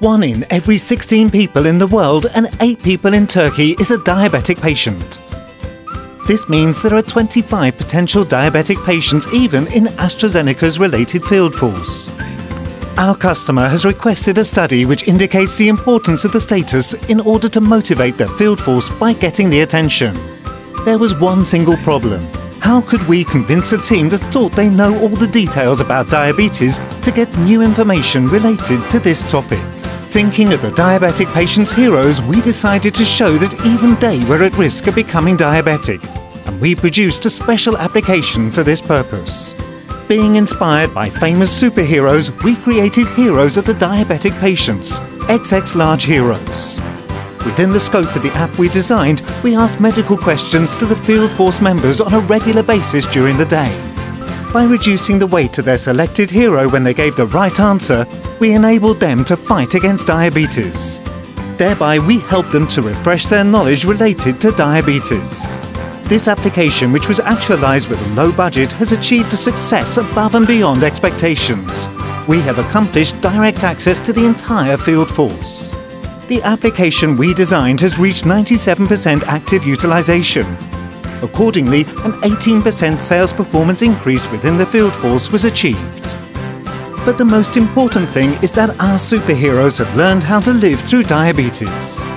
One in every 16 people in the world and 8 people in Turkey is a diabetic patient. This means there are 25 potential diabetic patients even in AstraZeneca's related field force. Our customer has requested a study which indicates the importance of the status in order to motivate their field force by getting the attention. There was one single problem. How could we convince a team that thought they know all the details about diabetes to get new information related to this topic? Thinking of the diabetic patients' heroes, we decided to show that even they were at risk of becoming diabetic, and we produced a special application for this purpose. Being inspired by famous superheroes, we created Heroes of the Diabetic Patients, XX Large Heroes. Within the scope of the app we designed, we asked medical questions to the field force members on a regular basis during the day. By reducing the weight of their selected hero when they gave the right answer, we enabled them to fight against diabetes. Thereby, we helped them to refresh their knowledge related to diabetes. This application, which was actualized with a low budget, has achieved a success above and beyond expectations. We have accomplished direct access to the entire field force. The application we designed has reached 97% active utilization. Accordingly, an 18% sales performance increase within the field force was achieved. But the most important thing is that our superheroes have learned how to live through diabetes.